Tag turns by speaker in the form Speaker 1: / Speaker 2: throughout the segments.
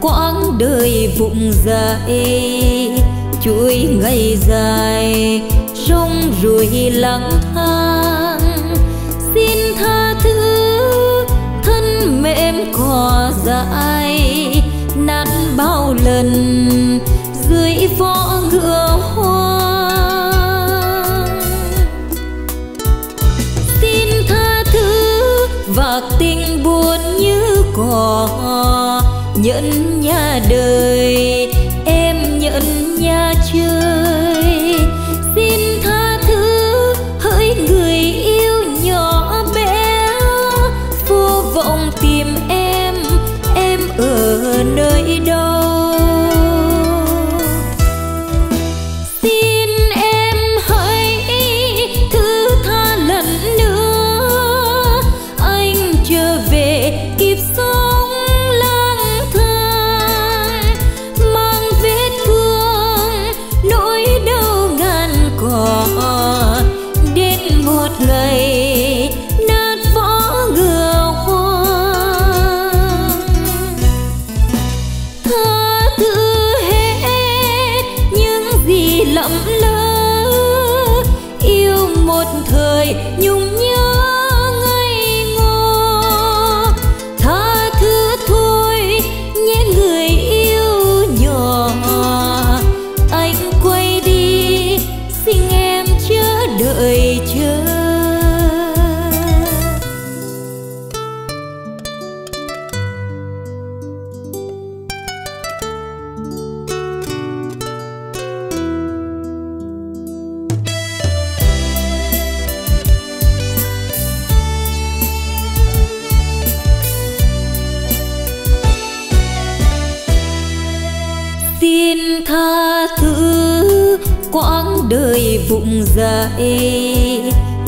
Speaker 1: quãng đời vụng dại, chuỗi ngày dài rong ruổi lang thang. Xin tha thứ, thân mềm cỏ dại, nát bao lần dưới võ ngựa hoang. Xin tha thứ và tình có nhận nhẫn nhà đời, em nhẫn nhà chơi. Xin tha thứ hỡi người yêu nhỏ bé, vô vọng tìm em em ở nơi đâu nhung xin tha thứ, quãng đời vụng dại.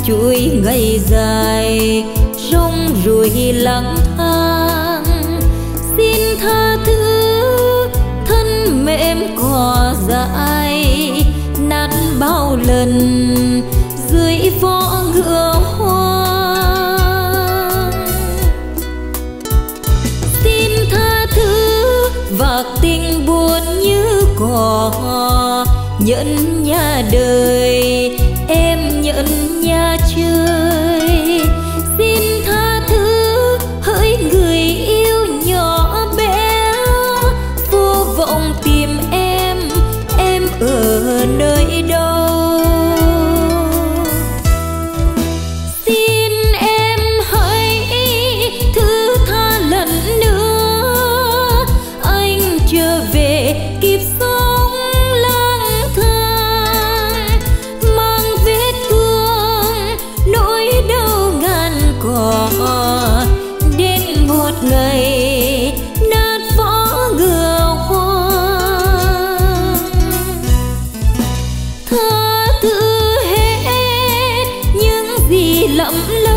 Speaker 1: Chuỗi ngày dài rong ruổi lang thang. Xin tha thứ, thân mềm cỏ dại, nát bao lần dưới võ buồn như cỏ nhẫn nhà đời thứ hết những gì lầm lỡ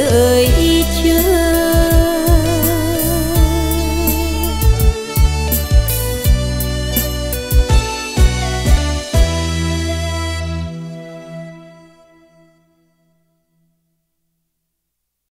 Speaker 1: Oh.